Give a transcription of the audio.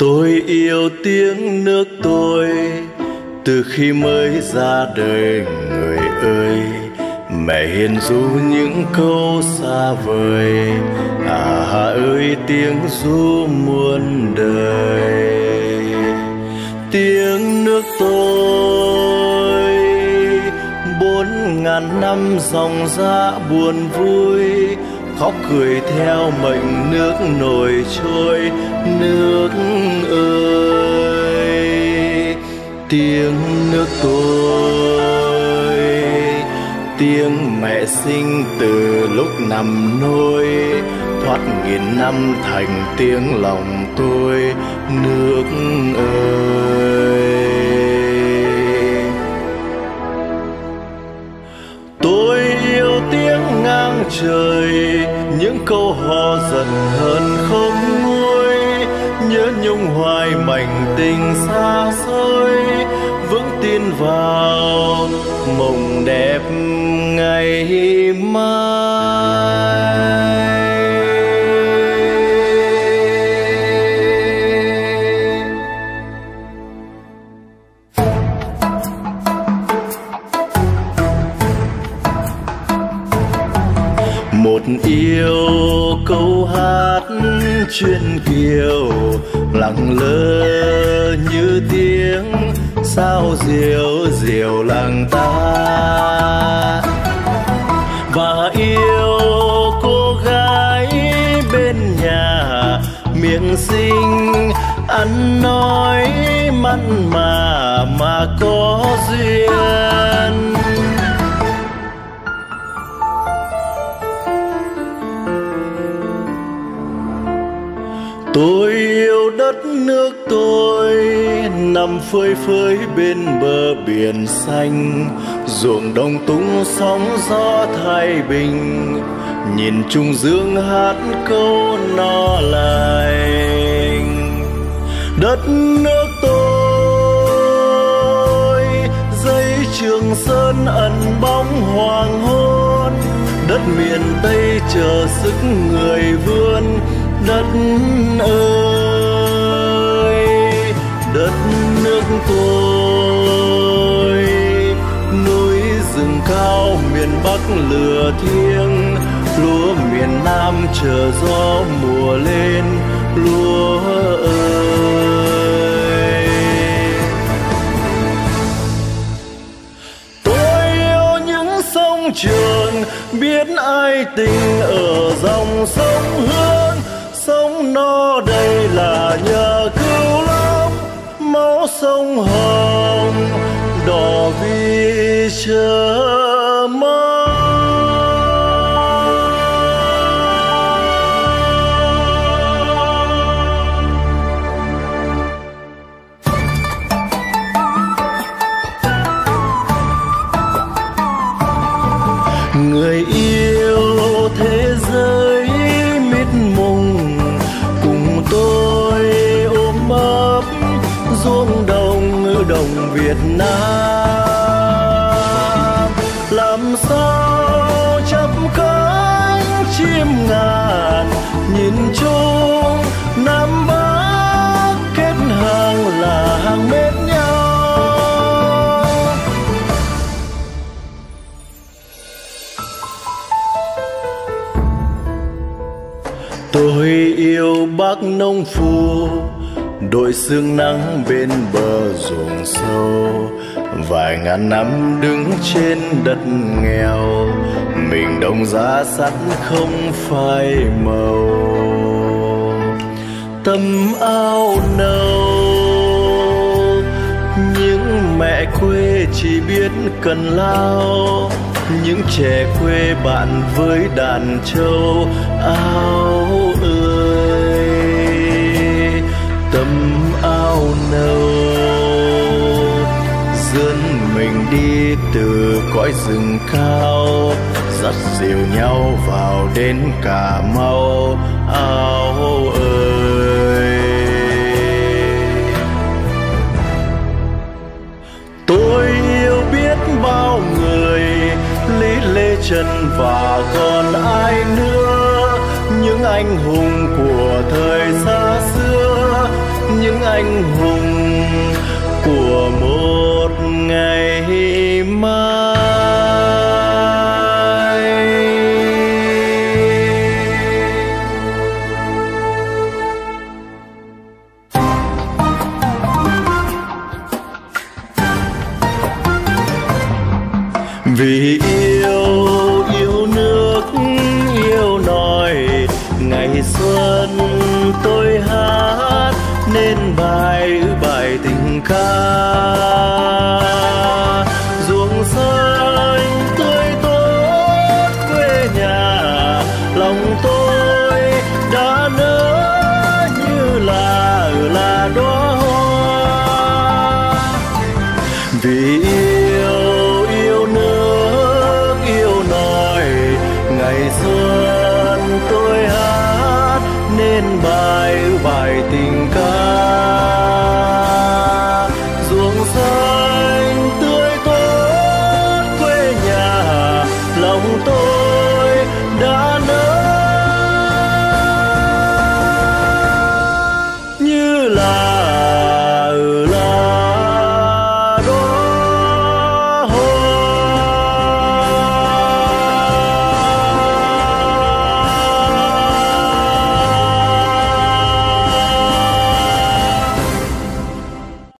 tôi yêu tiếng nước tôi, từ khi mới ra đời, người ơi. Mẹ hiền ru những câu xa vời à ơi tiếng ru muôn đời. Tiếng nước tôi, bốn ngàn năm dòng ra buồn vui khóc cười theo mệnh nước nổi trôi, nước ơi, tiếng nước tôi, tiếng mẹ sinh từ lúc nằm nôi, thoát nghìn năm thành tiếng lòng tôi, nước ơi. Tôi yêu tiếng ngang trời những câu hò dần hơn không nguôi, nhớ nhung hoài mảnh tình xa xôi. Vững tin vào mộng đẹp ngày mai. Một yêu câu hát chuyện kiều lặng lơ như tiếng sao diều diều làng ta. Và yêu cô gái bên nhà, miệng xinh, ăn nói mặn mà mà có duyên. Tôi yêu đất nước tôi, nằm phơi phới bên bờ biển xanh. Ruộng đồng tung sóng gió thái bình, nhìn trung dương hát câu no lành. Đất nước tôi, dây trường sơn ẩn bóng hoàng hôn. Đất miền tây chờ sức người vươn đất ơi, đất nước tôi. Núi rừng cao, miền bắc lửa thiêng. Lúa miền nam chờ gió mùa lên. Lúa ơi. Tôi yêu những sông trường, biết ai tình ở dòng sông hương sống no đây là nhờ cứu lắm. Máu sông hồng đỏ vì chờ mong người yêu Việt Nam. Làm sao chắp cánh chim ngàn, nhìn chung Nam Bắc kết hàng là hàng bên nhau. Tôi yêu bác nông phu đội sương nắng bên bờ ruộng sâu, vài ngàn năm đứng trên đất nghèo. Mình đồng giá sắt không phai màu. Tâm ao nâu, những mẹ quê chỉ biết cần lao. Những trẻ quê bạn với đàn trâu áo ơi từ cõi rừng cao, dắt dìu nhau vào đến cà mau. Ao ơi! Tôi yêu biết bao người, lý lê trần và còn ai nữa. Những anh hùng của thời xa xưa, những anh hùng của một ngày vì yêu yêu nước, yêu nòi. Ngày xuân tôi hát, nên bài bài tình ca. nên bài bài tình ca. Ruộng xanh tươi tốt quê nhà lòng tôi